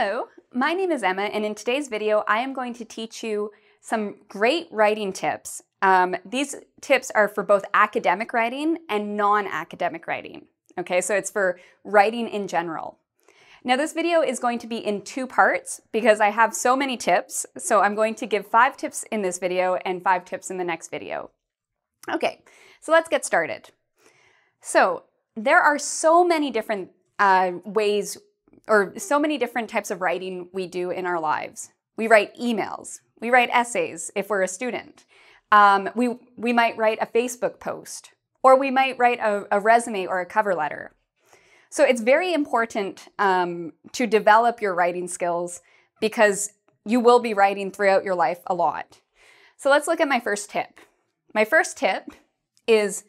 Hello, my name is Emma, and in today's video, I am going to teach you some great writing tips. Um, these tips are for both academic writing and non-academic writing. Okay, so it's for writing in general. Now this video is going to be in two parts because I have so many tips. So I'm going to give five tips in this video and five tips in the next video. Okay, so let's get started. So there are so many different uh, ways or so many different types of writing we do in our lives. We write emails, we write essays if we're a student. Um, we, we might write a Facebook post, or we might write a, a resume or a cover letter. So it's very important um, to develop your writing skills because you will be writing throughout your life a lot. So let's look at my first tip. My first tip is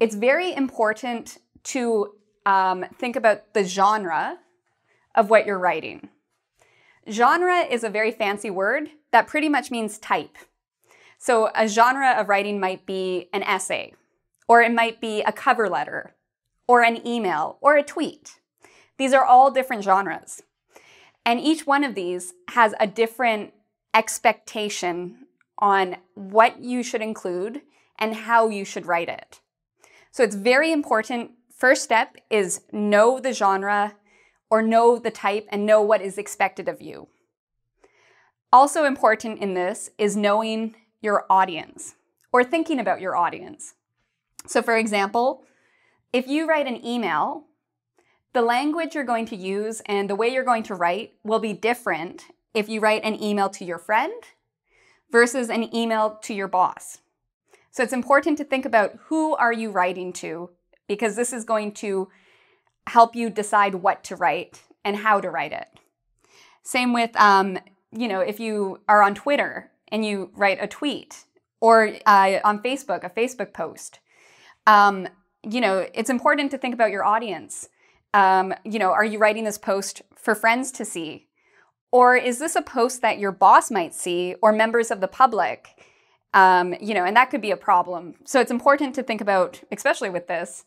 it's very important to um, think about the genre of what you're writing. Genre is a very fancy word that pretty much means type. So a genre of writing might be an essay, or it might be a cover letter, or an email, or a tweet. These are all different genres. And each one of these has a different expectation on what you should include and how you should write it. So it's very important. First step is know the genre or know the type and know what is expected of you. Also important in this is knowing your audience or thinking about your audience. So for example, if you write an email, the language you're going to use and the way you're going to write will be different if you write an email to your friend versus an email to your boss. So it's important to think about who are you writing to because this is going to help you decide what to write and how to write it. Same with, um, you know, if you are on Twitter and you write a tweet or uh, on Facebook, a Facebook post. Um, you know, it's important to think about your audience. Um, you know, are you writing this post for friends to see? Or is this a post that your boss might see or members of the public? Um, you know, and that could be a problem. So it's important to think about, especially with this,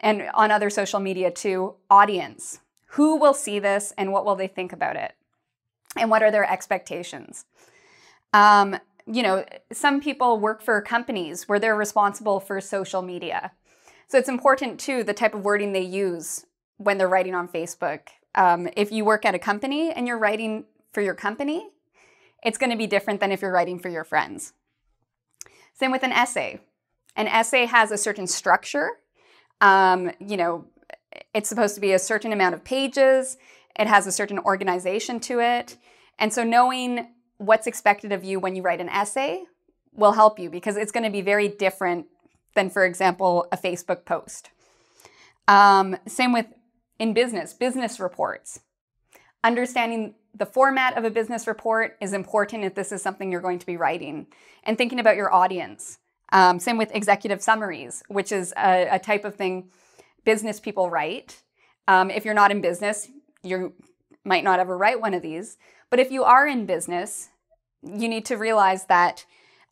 and on other social media too, audience. Who will see this and what will they think about it? And what are their expectations? Um, you know, some people work for companies where they're responsible for social media. So it's important too, the type of wording they use when they're writing on Facebook. Um, if you work at a company and you're writing for your company, it's going to be different than if you're writing for your friends. Same with an essay. An essay has a certain structure um, you know, it's supposed to be a certain amount of pages. It has a certain organization to it. And so knowing what's expected of you when you write an essay will help you because it's going to be very different than, for example, a Facebook post. Um, same with in business, business reports. Understanding the format of a business report is important if this is something you're going to be writing and thinking about your audience. Um, same with executive summaries, which is a, a type of thing business people write. Um, if you're not in business, you might not ever write one of these. But if you are in business, you need to realize that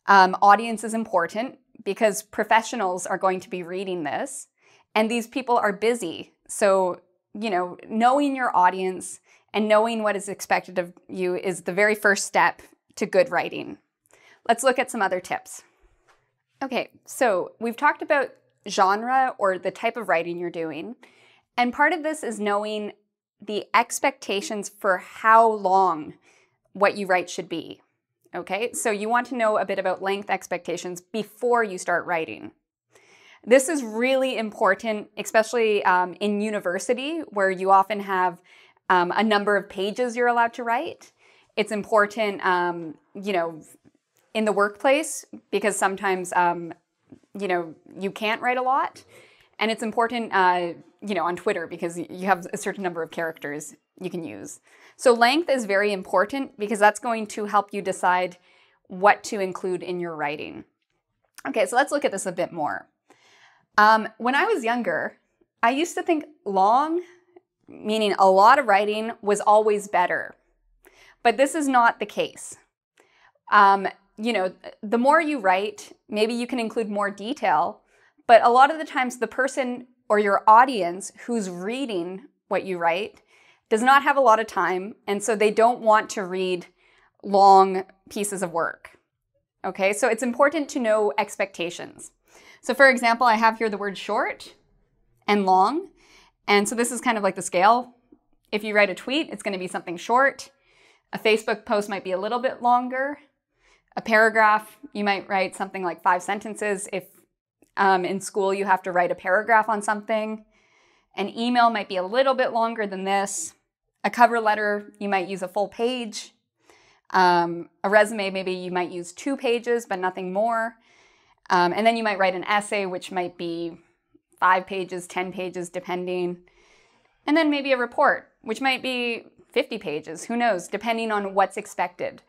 um, audience is important because professionals are going to be reading this and these people are busy. So, you know, knowing your audience and knowing what is expected of you is the very first step to good writing. Let's look at some other tips. Okay, so we've talked about genre or the type of writing you're doing. And part of this is knowing the expectations for how long what you write should be. Okay, so you want to know a bit about length expectations before you start writing. This is really important, especially um, in university where you often have um, a number of pages you're allowed to write. It's important, um, you know, in the workplace because sometimes, um, you know, you can't write a lot. And it's important, uh, you know, on Twitter because you have a certain number of characters you can use. So length is very important because that's going to help you decide what to include in your writing. Okay, so let's look at this a bit more. Um, when I was younger, I used to think long, meaning a lot of writing, was always better. But this is not the case. Um, you know, the more you write, maybe you can include more detail, but a lot of the times the person or your audience who's reading what you write, does not have a lot of time, and so they don't want to read long pieces of work. Okay, so it's important to know expectations. So for example, I have here the word short and long. And so this is kind of like the scale. If you write a tweet, it's going to be something short. A Facebook post might be a little bit longer. A paragraph, you might write something like five sentences. If um, in school you have to write a paragraph on something. An email might be a little bit longer than this. A cover letter, you might use a full page. Um, a resume, maybe you might use two pages, but nothing more. Um, and then you might write an essay, which might be five pages, 10 pages, depending. And then maybe a report, which might be 50 pages, who knows, depending on what's expected.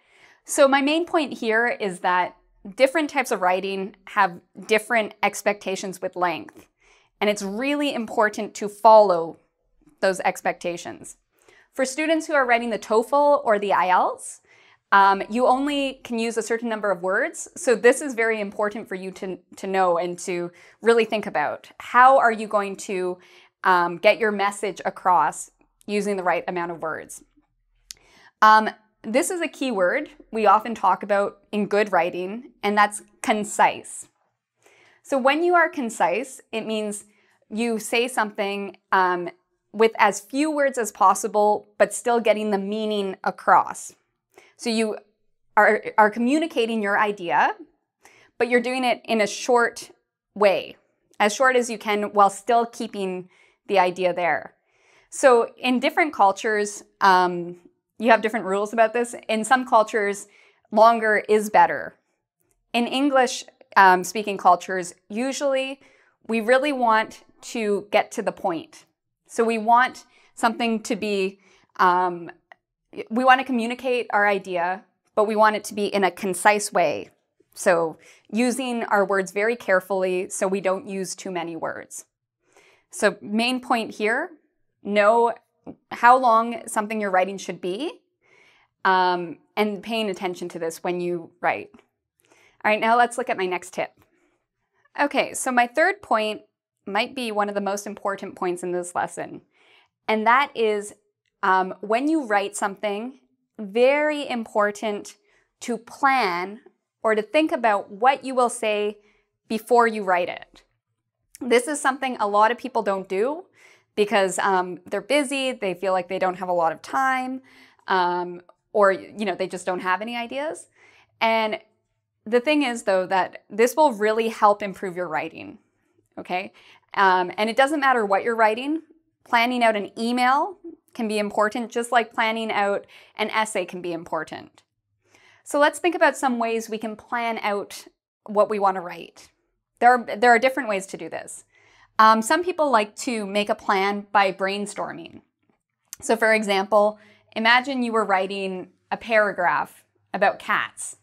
So, my main point here is that different types of writing have different expectations with length. And it's really important to follow those expectations. For students who are writing the TOEFL or the IELTS, um, you only can use a certain number of words. So this is very important for you to, to know and to really think about. How are you going to um, get your message across using the right amount of words? Um, this is a key word we often talk about in good writing, and that's concise. So when you are concise, it means you say something um, with as few words as possible, but still getting the meaning across. So you are, are communicating your idea, but you're doing it in a short way, as short as you can while still keeping the idea there. So in different cultures, um, you have different rules about this. In some cultures, longer is better. In English um, speaking cultures, usually we really want to get to the point. So we want something to be um, we want to communicate our idea, but we want it to be in a concise way. So using our words very carefully so we don't use too many words. So main point here, know how long something you're writing should be um, and paying attention to this when you write. All right, now let's look at my next tip. Okay, so my third point might be one of the most important points in this lesson, and that is um, when you write something, very important to plan or to think about what you will say before you write it. This is something a lot of people don't do because um, they're busy, they feel like they don't have a lot of time, um, or you know they just don't have any ideas. And the thing is, though, that this will really help improve your writing. Okay, um, and it doesn't matter what you're writing. Planning out an email can be important, just like planning out an essay can be important. So let's think about some ways we can plan out what we want to write. There are, there are different ways to do this. Um, some people like to make a plan by brainstorming. So, for example, imagine you were writing a paragraph about cats.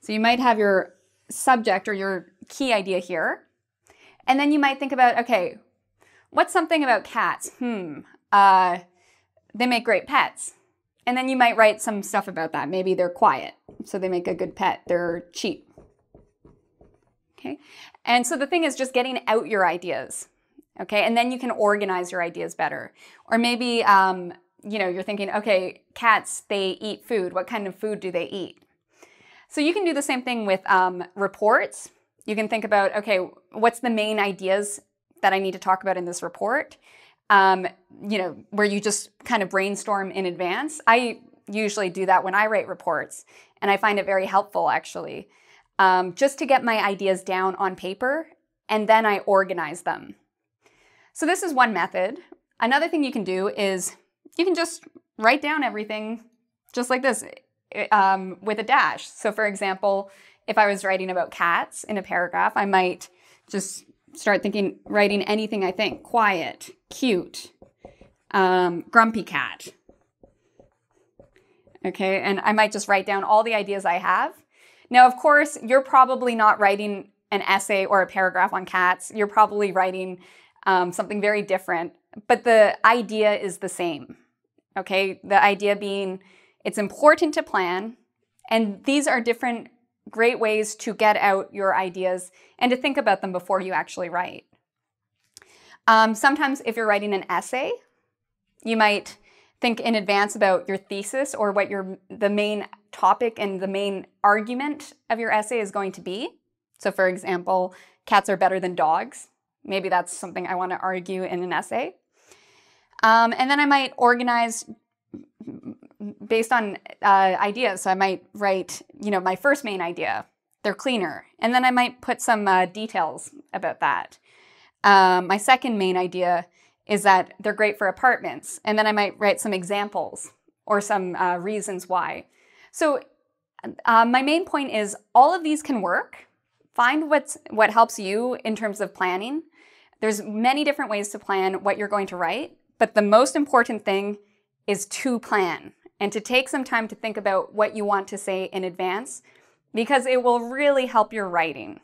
So, you might have your subject or your key idea here. And then you might think about okay, what's something about cats? Hmm, uh, they make great pets. And then you might write some stuff about that. Maybe they're quiet, so they make a good pet. They're cheap. Okay? And so the thing is just getting out your ideas. Okay? And then you can organize your ideas better. Or maybe, um, you know, you're thinking, okay, cats, they eat food. What kind of food do they eat? So you can do the same thing with um, reports. You can think about, okay, what's the main ideas that I need to talk about in this report? um, you know, where you just kind of brainstorm in advance. I usually do that when I write reports, and I find it very helpful actually, um, just to get my ideas down on paper and then I organize them. So, this is one method. Another thing you can do is you can just write down everything just like this um, with a dash. So, for example, if I was writing about cats in a paragraph, I might just start thinking, writing anything I think quiet, cute, um, grumpy cat. Okay, and I might just write down all the ideas I have. Now, of course, you're probably not writing an essay or a paragraph on cats. You're probably writing um, something very different, but the idea is the same. Okay, the idea being it's important to plan, and these are different great ways to get out your ideas and to think about them before you actually write. Um, sometimes, if you're writing an essay, you might think in advance about your thesis or what your the main topic and the main argument of your essay is going to be. So for example, cats are better than dogs. Maybe that's something I want to argue in an essay. Um, and then I might organize based on uh, ideas. So I might write, you know, my first main idea, they're cleaner. And then I might put some uh, details about that. Um, my second main idea is that they're great for apartments. And then I might write some examples or some uh, reasons why. So uh, my main point is all of these can work. Find what's, what helps you in terms of planning. There's many different ways to plan what you're going to write, but the most important thing is to plan and to take some time to think about what you want to say in advance because it will really help your writing.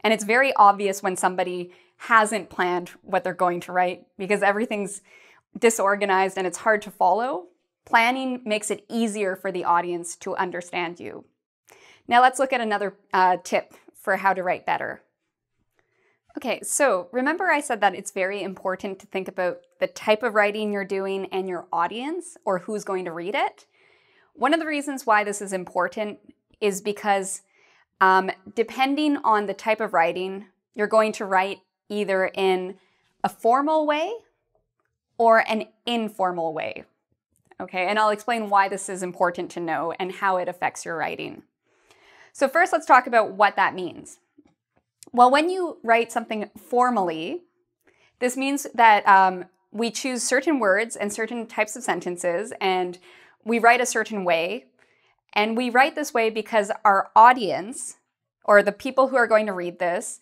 And it's very obvious when somebody hasn't planned what they're going to write because everything's disorganized and it's hard to follow. Planning makes it easier for the audience to understand you. Now let's look at another uh, tip for how to write better. Okay, so remember I said that it's very important to think about the type of writing you're doing and your audience or who's going to read it. One of the reasons why this is important is because um, depending on the type of writing, you're going to write either in a formal way or an informal way. Okay, and I'll explain why this is important to know and how it affects your writing. So, first, let's talk about what that means. Well, when you write something formally, this means that um, we choose certain words and certain types of sentences, and we write a certain way. And we write this way because our audience, or the people who are going to read this,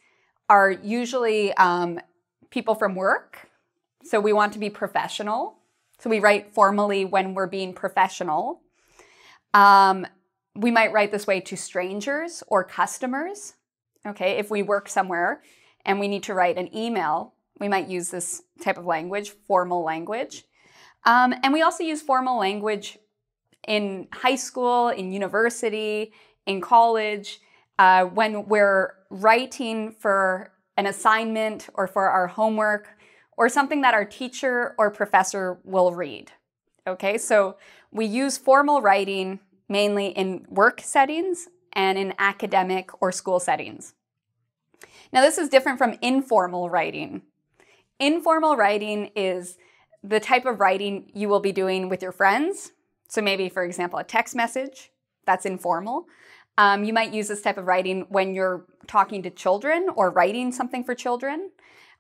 are usually um, people from work. So we want to be professional. So we write formally when we're being professional. Um, we might write this way to strangers or customers. Okay, if we work somewhere and we need to write an email, we might use this type of language, formal language. Um, and we also use formal language in high school, in university, in college, uh, when we're writing for an assignment or for our homework or something that our teacher or professor will read. Okay, so we use formal writing mainly in work settings and in academic or school settings. Now, this is different from informal writing. Informal writing is the type of writing you will be doing with your friends. So, maybe, for example, a text message, that's informal. Um, you might use this type of writing when you're talking to children or writing something for children,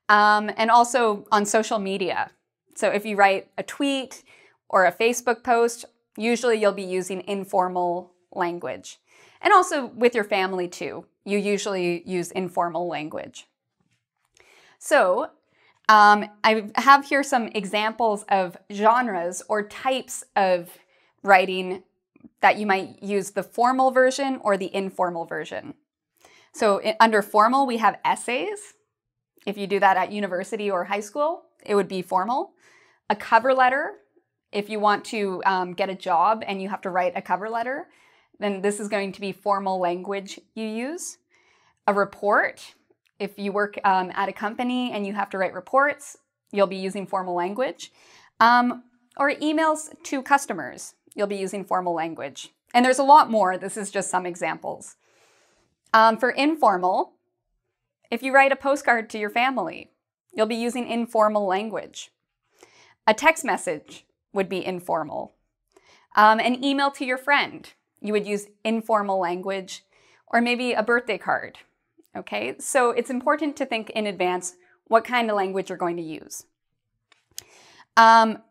um, and also on social media. So if you write a tweet or a Facebook post, usually you'll be using informal language. And also with your family too, you usually use informal language. So um, I have here some examples of genres or types of writing that you might use the formal version or the informal version. So under formal, we have essays. If you do that at university or high school, it would be formal. A cover letter, if you want to um, get a job and you have to write a cover letter, then this is going to be formal language you use. A report, if you work um, at a company and you have to write reports, you'll be using formal language. Um, or emails to customers you'll be using formal language. And there's a lot more. This is just some examples. Um, for informal, if you write a postcard to your family, you'll be using informal language. A text message would be informal. Um, an email to your friend, you would use informal language, or maybe a birthday card. Okay, so it's important to think in advance what kind of language you're going to use. Um,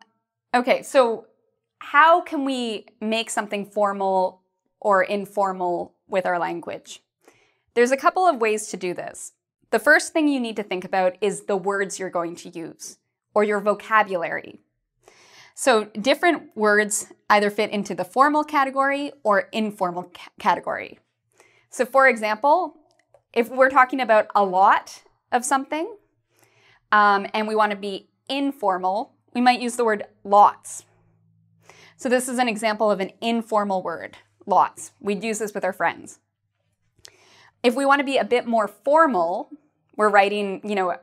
okay, so how can we make something formal or informal with our language? There's a couple of ways to do this. The first thing you need to think about is the words you're going to use or your vocabulary. So, different words either fit into the formal category or informal ca category. So, for example, if we're talking about a lot of something um, and we want to be informal, we might use the word lots. So this is an example of an informal word, lots. We'd use this with our friends. If we want to be a bit more formal, we're writing, you know,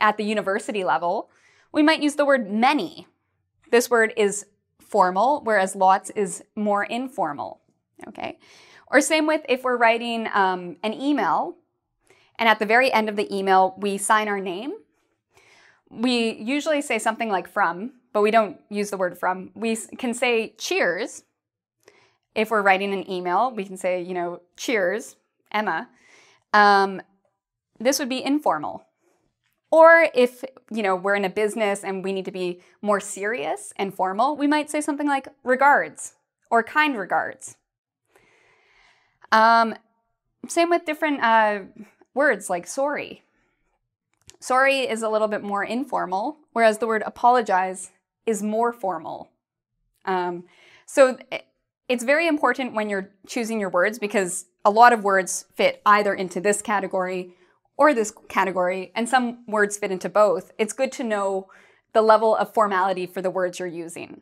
at the university level, we might use the word many. This word is formal, whereas lots is more informal. Okay. Or same with if we're writing um, an email, and at the very end of the email, we sign our name. We usually say something like from, but we don't use the word from. We can say cheers. If we're writing an email, we can say, you know, cheers, Emma. Um, this would be informal. Or if, you know, we're in a business and we need to be more serious and formal, we might say something like regards or kind regards. Um, same with different uh, words like sorry. Sorry is a little bit more informal, whereas the word apologize is more formal. Um, so it's very important when you're choosing your words because a lot of words fit either into this category or this category, and some words fit into both. It's good to know the level of formality for the words you're using.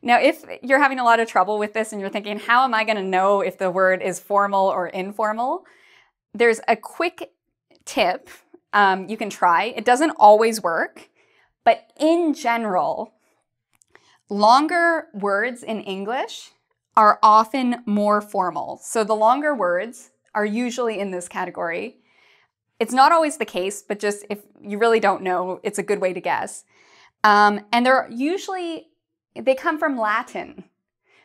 Now, if you're having a lot of trouble with this and you're thinking, how am I going to know if the word is formal or informal? There's a quick tip um, you can try. It doesn't always work, but in general, longer words in English are often more formal. So the longer words are usually in this category. It's not always the case, but just if you really don't know, it's a good way to guess. Um, and they're usually they come from Latin.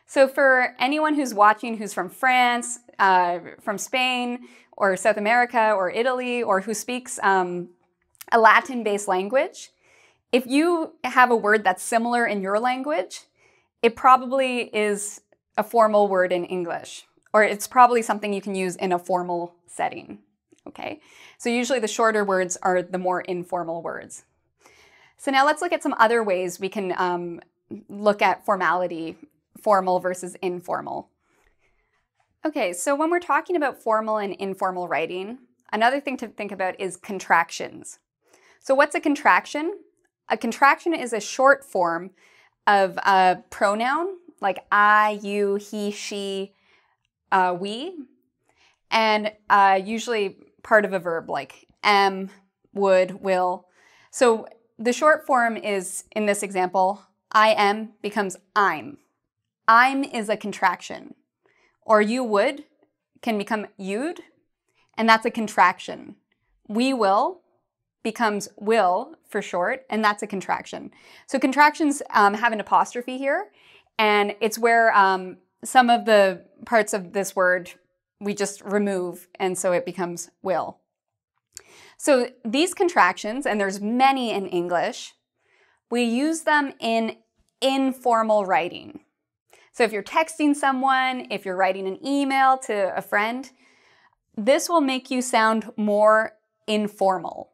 So for anyone who's watching who's from France, uh, from Spain, or South America, or Italy, or who speaks um, a Latin-based language, if you have a word that's similar in your language, it probably is a formal word in English, or it's probably something you can use in a formal setting. Okay, so usually the shorter words are the more informal words. So now let's look at some other ways we can um, look at formality, formal versus informal. Okay, so when we're talking about formal and informal writing, another thing to think about is contractions. So what's a contraction? A contraction is a short form of a pronoun like I, you, he, she, uh, we, and uh, usually part of a verb like am, would, will. So the short form is, in this example, I am becomes I'm. I'm is a contraction. Or you would can become you'd, and that's a contraction. We will becomes will for short, and that's a contraction. So contractions um, have an apostrophe here, and it's where um, some of the parts of this word we just remove, and so it becomes will. So these contractions, and there's many in English, we use them in informal writing. So if you're texting someone, if you're writing an email to a friend, this will make you sound more informal.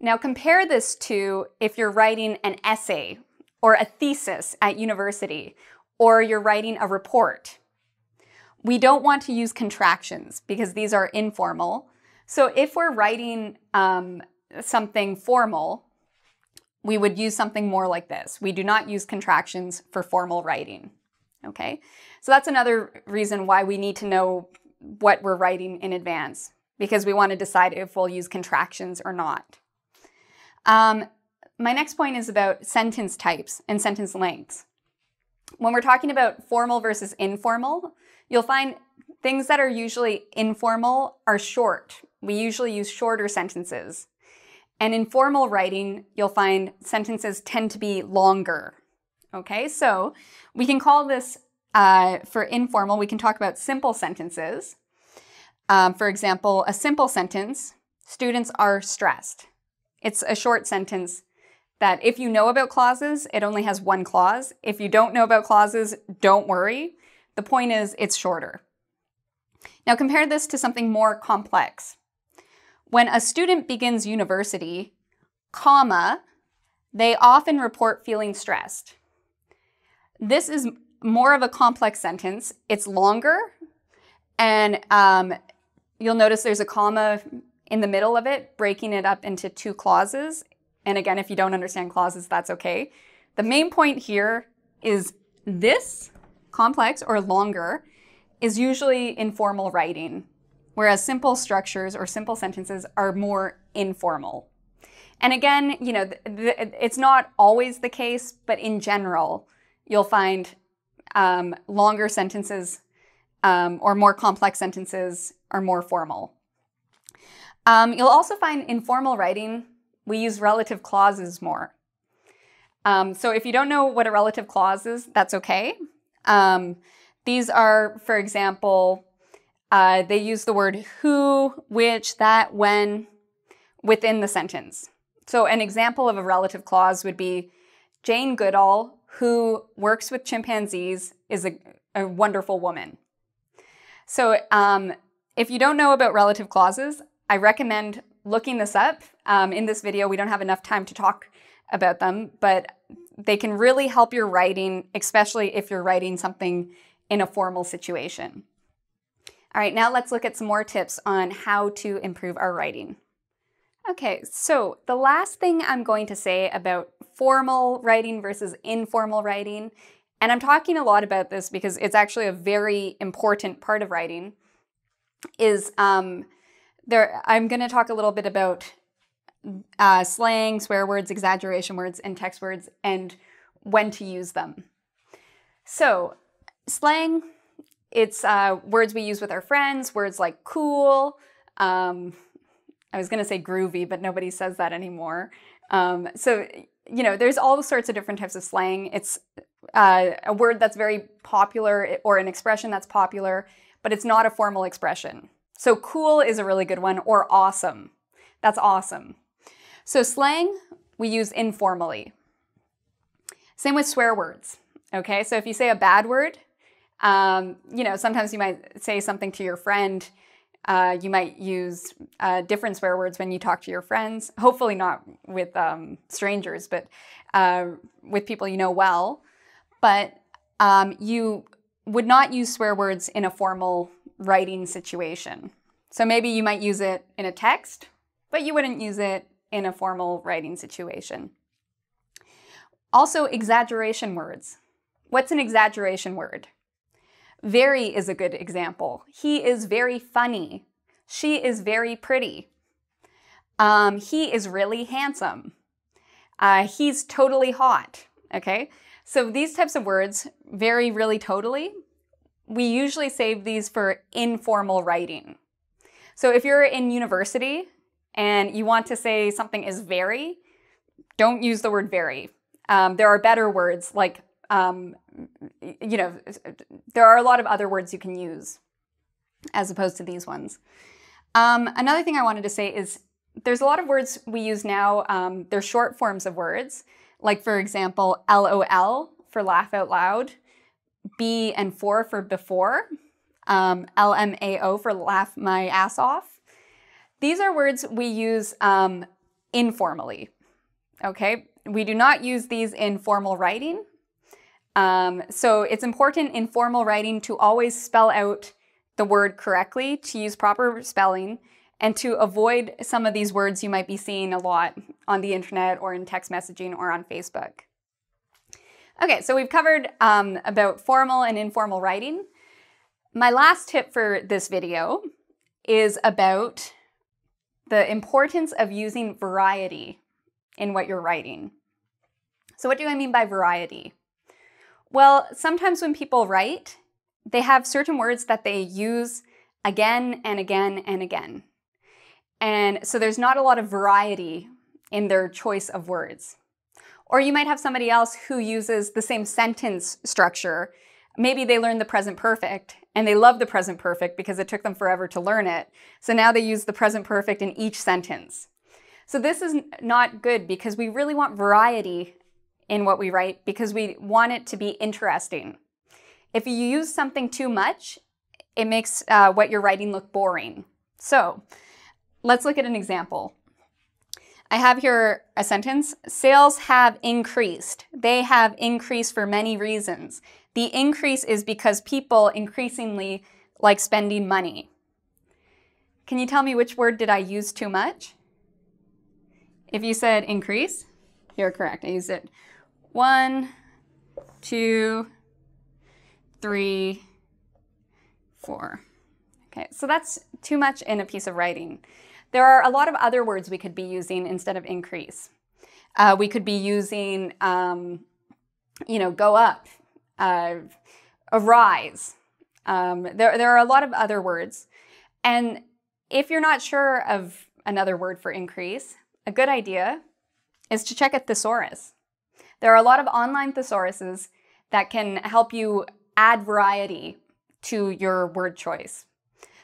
Now compare this to if you're writing an essay or a thesis at university, or you're writing a report. We don't want to use contractions because these are informal. So if we're writing um, something formal, we would use something more like this. We do not use contractions for formal writing. Okay, so that's another reason why we need to know what we're writing in advance because we want to decide if we'll use contractions or not. Um, my next point is about sentence types and sentence lengths. When we're talking about formal versus informal, you'll find things that are usually informal are short. We usually use shorter sentences. And in formal writing, you'll find sentences tend to be longer. Okay, so we can call this, uh, for informal, we can talk about simple sentences. Um, for example, a simple sentence, students are stressed. It's a short sentence that if you know about clauses, it only has one clause. If you don't know about clauses, don't worry. The point is it's shorter. Now compare this to something more complex. When a student begins university, comma, they often report feeling stressed. This is more of a complex sentence. It's longer, and um, you'll notice there's a comma in the middle of it, breaking it up into two clauses. And again, if you don't understand clauses, that's okay. The main point here is this complex or longer is usually informal writing whereas simple structures or simple sentences are more informal. And again, you know, it's not always the case, but in general, you'll find um, longer sentences um, or more complex sentences are more formal. Um, you'll also find informal writing, we use relative clauses more. Um, so if you don't know what a relative clause is, that's okay. Um, these are, for example, uh, they use the word who, which, that, when within the sentence. So an example of a relative clause would be Jane Goodall, who works with chimpanzees, is a, a wonderful woman. So um, if you don't know about relative clauses, I recommend looking this up. Um, in this video, we don't have enough time to talk about them, but they can really help your writing, especially if you're writing something in a formal situation. All right, now let's look at some more tips on how to improve our writing. Okay, so the last thing I'm going to say about formal writing versus informal writing, and I'm talking a lot about this because it's actually a very important part of writing, is um, there. I'm going to talk a little bit about uh, slang, swear words, exaggeration words, and text words, and when to use them. So, slang, it's uh, words we use with our friends, words like cool, um, I was going to say groovy, but nobody says that anymore. Um, so, you know, there's all sorts of different types of slang. It's uh, a word that's very popular or an expression that's popular, but it's not a formal expression. So, cool is a really good one, or awesome. That's awesome. So, slang we use informally. Same with swear words. Okay, so if you say a bad word, um, you know, sometimes you might say something to your friend uh, you might use uh, different swear words when you talk to your friends, hopefully not with um, strangers, but uh, with people you know well. But um, you would not use swear words in a formal writing situation. So maybe you might use it in a text, but you wouldn't use it in a formal writing situation. Also, exaggeration words. What's an exaggeration word? Very is a good example. He is very funny. She is very pretty. Um, he is really handsome. Uh, he's totally hot. Okay? So these types of words very, really totally. We usually save these for informal writing. So if you're in university and you want to say something is very, don't use the word very. Um, there are better words like um, you know, there are a lot of other words you can use as opposed to these ones. Um, another thing I wanted to say is there's a lot of words we use now, um, they're short forms of words, like for example, LOL for laugh out loud, B and 4 for before, um, LMAO for laugh my ass off. These are words we use um, informally, okay? We do not use these in formal writing. Um, so it's important in formal writing to always spell out the word correctly, to use proper spelling, and to avoid some of these words you might be seeing a lot on the internet or in text messaging or on Facebook. Okay, so we've covered um, about formal and informal writing. My last tip for this video is about the importance of using variety in what you're writing. So what do I mean by variety? Well, sometimes when people write, they have certain words that they use again and again and again. And so there's not a lot of variety in their choice of words. Or you might have somebody else who uses the same sentence structure. Maybe they learn the present perfect and they love the present perfect because it took them forever to learn it. So now they use the present perfect in each sentence. So this is not good because we really want variety in what we write because we want it to be interesting. If you use something too much, it makes uh, what you're writing look boring. So let's look at an example. I have here a sentence. Sales have increased. They have increased for many reasons. The increase is because people increasingly like spending money. Can you tell me which word did I use too much? If you said increase, you're correct. I used it one, two, three, four. Okay, so that's too much in a piece of writing. There are a lot of other words we could be using instead of increase. Uh, we could be using um, you know, go up, uh, arise. Um, there, there are a lot of other words. And if you're not sure of another word for increase, a good idea is to check a thesaurus. There are a lot of online thesauruses that can help you add variety to your word choice.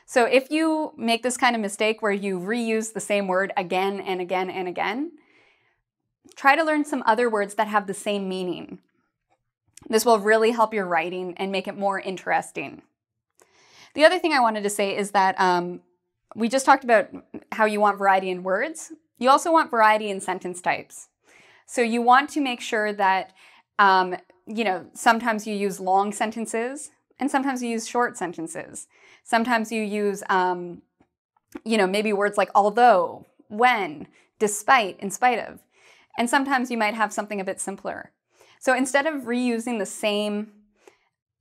So if you make this kind of mistake where you reuse the same word again and again and again, try to learn some other words that have the same meaning. This will really help your writing and make it more interesting. The other thing I wanted to say is that um, we just talked about how you want variety in words. You also want variety in sentence types. So you want to make sure that, um, you know, sometimes you use long sentences and sometimes you use short sentences. Sometimes you use, um, you know, maybe words like although, when, despite, in spite of. And sometimes you might have something a bit simpler. So instead of reusing the same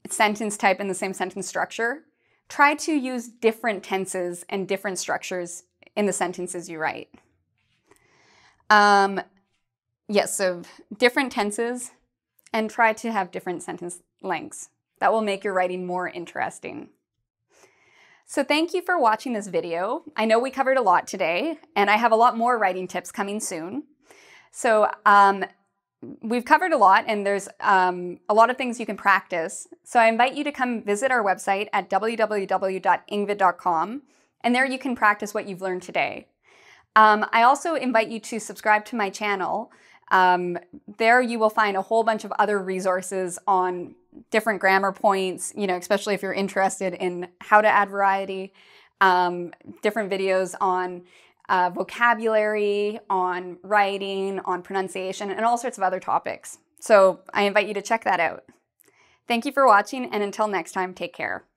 sentence type and the same sentence structure, try to use different tenses and different structures in the sentences you write. Um, yes, so different tenses and try to have different sentence lengths. That will make your writing more interesting. So thank you for watching this video. I know we covered a lot today, and I have a lot more writing tips coming soon. So um, we've covered a lot, and there's um, a lot of things you can practice. So I invite you to come visit our website at www.engvid.com, and there you can practice what you've learned today. Um, I also invite you to subscribe to my channel. Um, there you will find a whole bunch of other resources on different grammar points, you know, especially if you're interested in how to add variety, um, different videos on uh, vocabulary, on writing, on pronunciation, and all sorts of other topics. So I invite you to check that out. Thank you for watching, and until next time, take care.